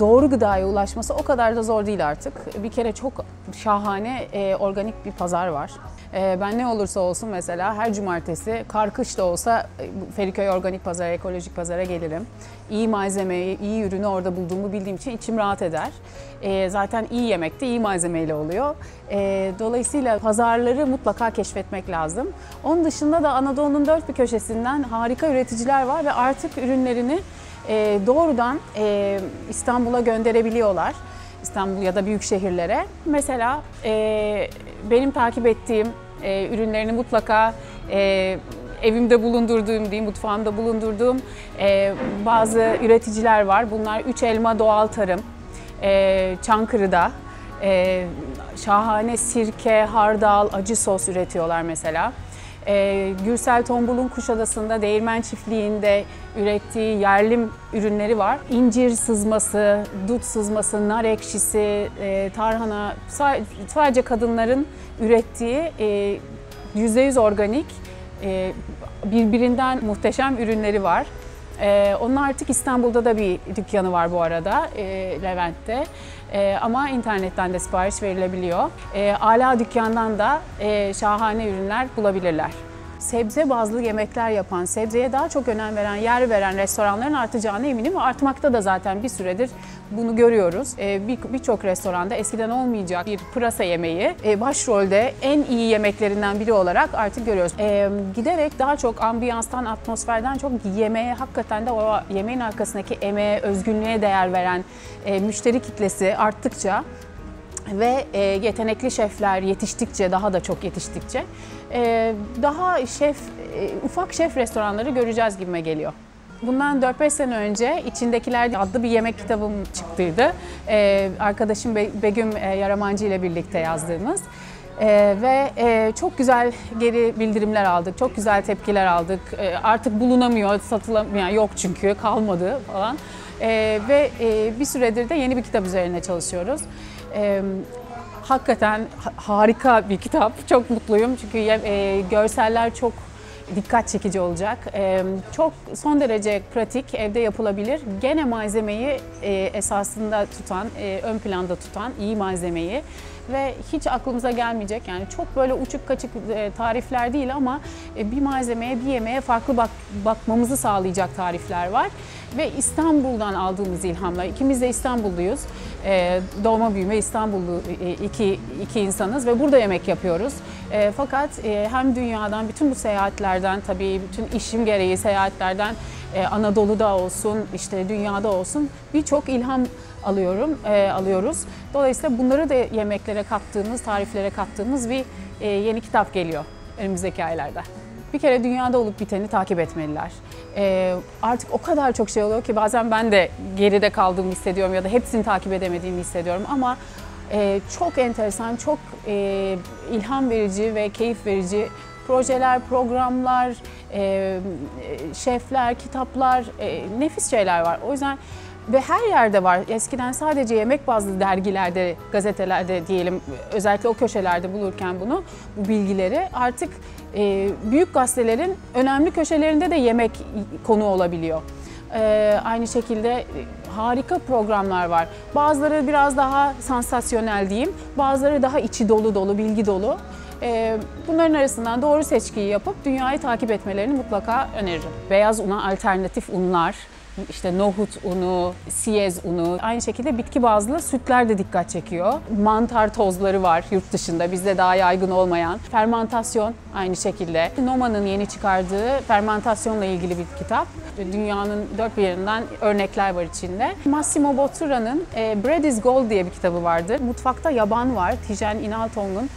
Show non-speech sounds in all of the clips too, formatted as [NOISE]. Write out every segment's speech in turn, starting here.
doğru gıdaya ulaşması o kadar da zor değil artık. Bir kere çok şahane e, organik bir pazar var. E, ben ne olursa olsun mesela her cumartesi kar kış da olsa e, Feriköy Organik Pazarı, Ekolojik Pazar'a gelirim. İyi malzemeyi, iyi ürünü orada bulduğumu bildiğim için içim rahat eder. E, zaten iyi yemek de iyi malzemeyle oluyor. E, dolayısıyla pazarları mutlaka keşfetmek lazım. Onun dışında da Anadolu'nun dört bir köşesinden harika üreticiler var ve artık ürünlerini e, doğrudan e, İstanbul'a gönderebiliyorlar. İstanbul ya da büyük şehirlere. Mesela e, benim takip ettiğim e, ürünlerini mutlaka e, evimde bulundurduğum diyeyim, mutfağımda bulundurduğum e, bazı üreticiler var. Bunlar Üç Elma Doğal Tarım, e, Çankırı'da. E, şahane sirke, hardal, acı sos üretiyorlar mesela. E, Gürsel Tombul'un Kuşadası'nda Değirmen Çiftliği'nde ürettiği yerli ürünleri var. İncir sızması, dut sızması, nar ekşisi, e, tarhana, sadece kadınların ürettiği e, %100 organik, e, birbirinden muhteşem ürünleri var. Ee, onun artık İstanbul'da da bir dükkanı var bu arada e, Levent'te. E, ama internetten de sipariş verilebiliyor. E, Ala dükkandan da e, şahane ürünler bulabilirler sebze bazlı yemekler yapan, sebzeye daha çok önem veren, yer veren restoranların artacağına eminim ve artmakta da zaten bir süredir bunu görüyoruz. Ee, Birçok bir restoranda eskiden olmayacak bir pırasa yemeği e, başrolde en iyi yemeklerinden biri olarak artık görüyoruz. E, giderek daha çok ambiyanstan, atmosferden çok yemeğe hakikaten de o yemeğin arkasındaki emeğe, özgünlüğe değer veren e, müşteri kitlesi arttıkça ve e, yetenekli şefler yetiştikçe, daha da çok yetiştikçe e, daha şef, e, ufak şef restoranları göreceğiz gibime geliyor. Bundan 4-5 sene önce içindekiler adlı bir yemek kitabım çıktıydı. Ee, arkadaşım Begüm e, Yaramancı ile birlikte yazdığımız. Ee, ve e, çok güzel geri bildirimler aldık, çok güzel tepkiler aldık. Ee, artık bulunamıyor, satılamıyor, yok çünkü kalmadı falan. Ee, ve e, bir süredir de yeni bir kitap üzerine çalışıyoruz. Ee, hakikaten harika bir kitap. [LAUGHS] Çok mutluyum çünkü e, görseller çok dikkat çekici olacak. E, çok son derece pratik, evde yapılabilir. Gene malzemeyi e, esasında tutan, e, ön planda tutan iyi malzemeyi ve hiç aklımıza gelmeyecek yani çok böyle uçuk kaçık e, tarifler değil ama e, bir malzemeye bir yemeğe farklı bak, bakmamızı sağlayacak tarifler var. Ve İstanbul'dan aldığımız ilhamla ikimiz de İstanbulluyuz. E, doğma büyüme İstanbullu iki, iki insanız ve burada yemek yapıyoruz fakat hem dünyadan bütün bu seyahatlerden tabii bütün işim gereği seyahatlerden Anadolu'da olsun işte dünyada olsun birçok ilham alıyorum, e, alıyoruz. Dolayısıyla bunları da yemeklere kattığımız, tariflere kattığımız bir e, yeni kitap geliyor önümüzdeki aylarda. Bir kere dünyada olup biteni takip etmeliler. E, artık o kadar çok şey oluyor ki bazen ben de geride kaldığımı hissediyorum ya da hepsini takip edemediğimi hissediyorum ama e, çok enteresan, çok e, ilham verici ve keyif verici projeler, programlar, e, şefler, kitaplar, e, nefis şeyler var. O yüzden ve her yerde var. Eskiden sadece yemek bazlı dergilerde, gazetelerde diyelim özellikle o köşelerde bulurken bunu, bu bilgileri artık büyük gazetelerin önemli köşelerinde de yemek konu olabiliyor. E, aynı şekilde e, harika programlar var. Bazıları biraz daha sansasyonel diyeyim, bazıları daha içi dolu dolu, bilgi dolu. E, bunların arasından doğru seçkiyi yapıp dünyayı takip etmelerini mutlaka öneririm. Beyaz una alternatif unlar, işte nohut unu, siyez unu, aynı şekilde bitki bazlı sütler de dikkat çekiyor. Mantar tozları var yurt dışında, bizde daha yaygın olmayan. Fermantasyon aynı şekilde. Noma'nın yeni çıkardığı fermantasyonla ilgili bir kitap. Dünyanın dört bir yerinden örnekler var içinde. Massimo Bottura'nın e, Bread is Gold diye bir kitabı vardı. Mutfakta yaban var. Tijen Inaltong'un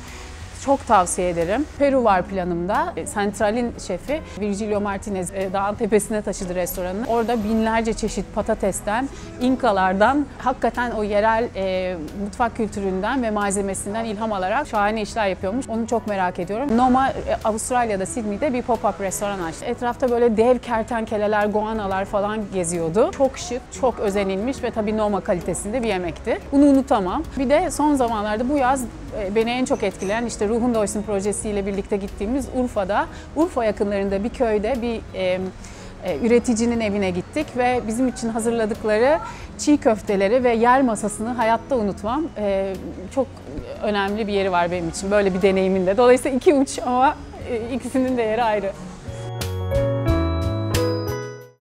çok tavsiye ederim. Peru var planımda. Central'in şefi Virgilio Martinez e, dağın tepesine taşıdı restoranını. Orada binlerce çeşit patatesten, inkalardan hakikaten o yerel e, mutfak kültüründen ve malzemesinden ilham alarak şahane işler yapıyormuş. Onu çok merak ediyorum. Noma e, Avustralya'da Sydney'de bir pop-up restoran açtı. Etrafta böyle dev kertenkeleler, guanalar falan geziyordu. Çok şık, çok özenilmiş ve tabii Noma kalitesinde bir yemekti. Bunu unutamam. Bir de son zamanlarda bu yaz e, beni en çok etkileyen işte Ruhun Doysun projesiyle birlikte gittiğimiz Urfa'da, Urfa yakınlarında bir köyde bir e, üreticinin evine gittik ve bizim için hazırladıkları çiğ köfteleri ve yer masasını hayatta unutmam. E, çok önemli bir yeri var benim için böyle bir deneyiminde. Dolayısıyla iki uç ama e, ikisinin de yeri ayrı.